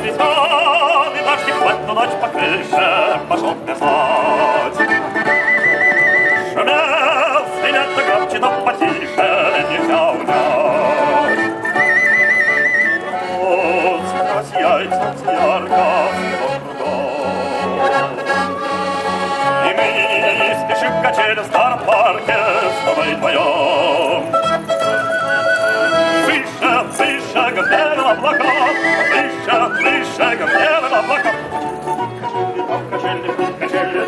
трясет, и дождик в эту ночь по крыше пошел плясать. Шумел, стрелять да громче, но потише, нельзя унять. Вот, сквозь яйца ярко. И мы спешим к качели в старом парке с тобой вдвоем. Выше, выше, как белым облаком, Качели,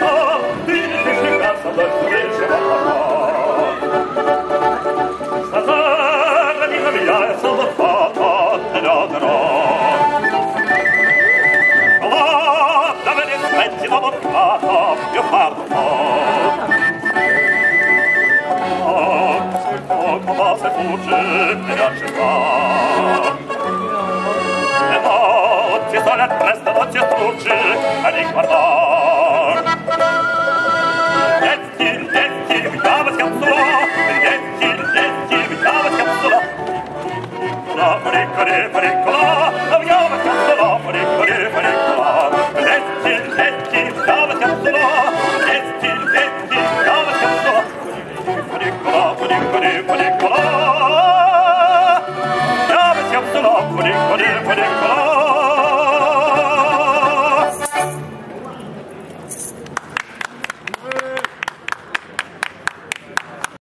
Nicola, Nicola, Nicola, Nicola,